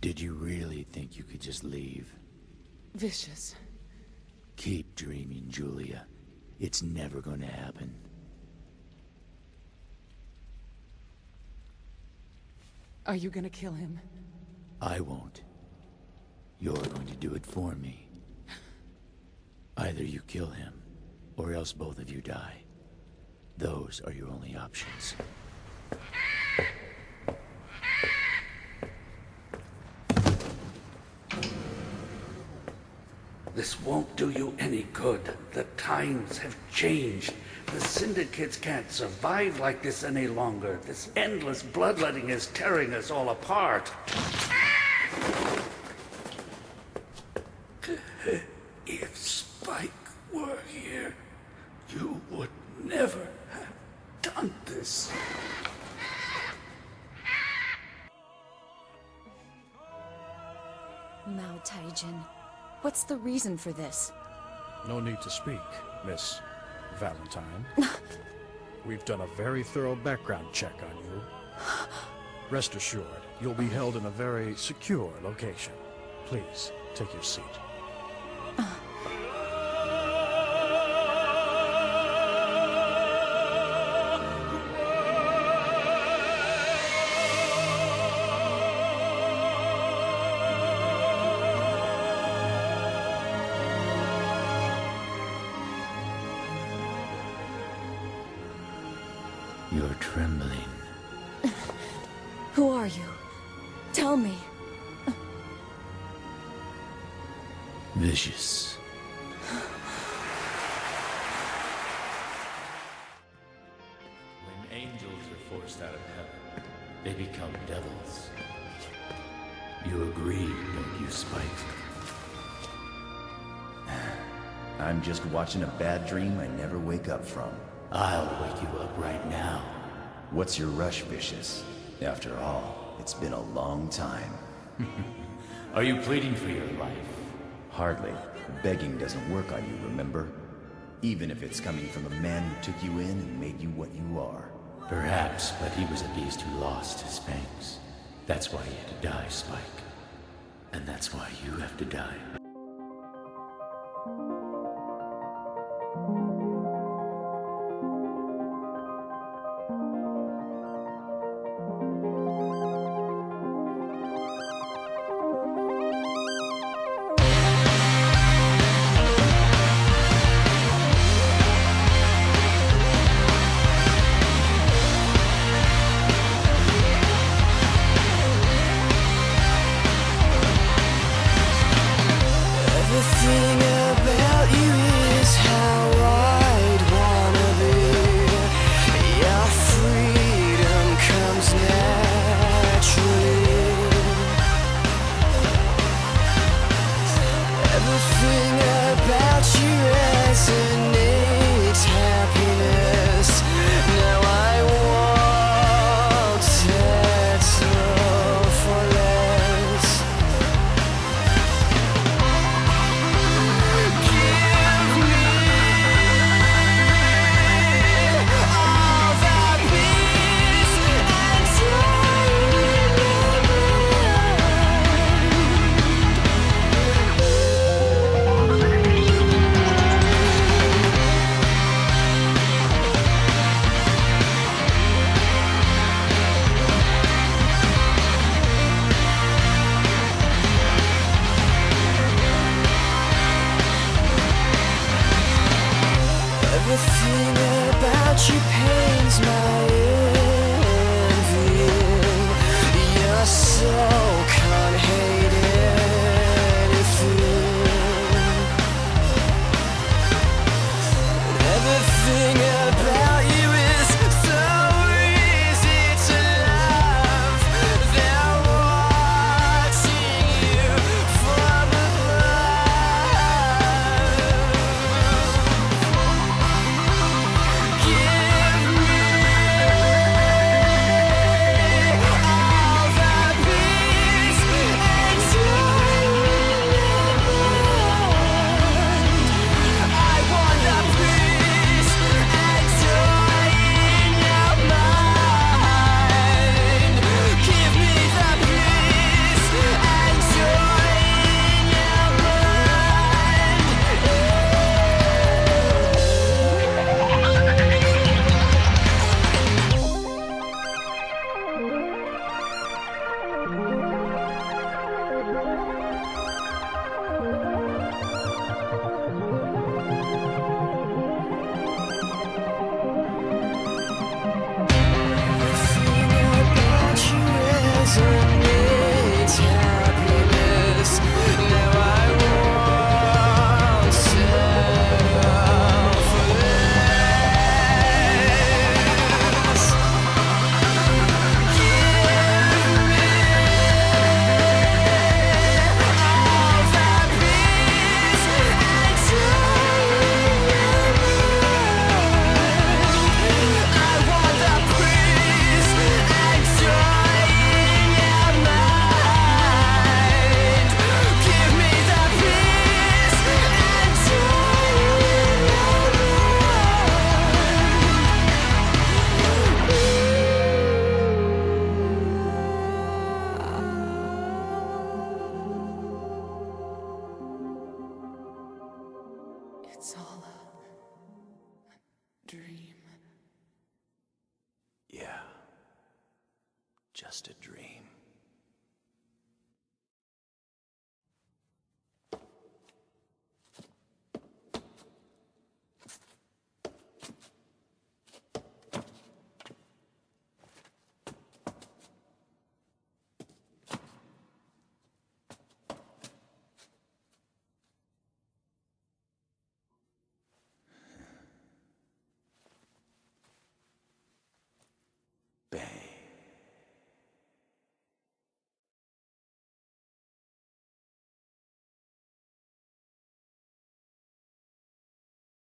Did you really think you could just leave? Vicious. Keep dreaming, Julia. It's never gonna happen. Are you gonna kill him? I won't. You're going to do it for me. Either you kill him, or else both of you die. Those are your only options. Do you any good. The times have changed. The syndicates can't survive like this any longer. This endless bloodletting is tearing us all apart. If Spike were here, you would never have done this. Mao Taijin, what's the reason for this? No need to speak, Miss Valentine. We've done a very thorough background check on you. Rest assured, you'll be held in a very secure location. Please, take your seat. You're trembling. Who are you? Tell me. Vicious. When angels are forced out of heaven, they become devils. You agree, don't you, Spike? I'm just watching a bad dream I never wake up from. I'll wake you up right now. What's your rush, Vicious? After all, it's been a long time. Are you pleading for your life? Hardly. Begging doesn't work on you, remember? Even if it's coming from a man who took you in and made you what you are. Perhaps, but he was a beast who lost his fangs. That's why he had to die, Spike. And that's why you have to die. about you. It's all a, dream. Yeah. Just a dream.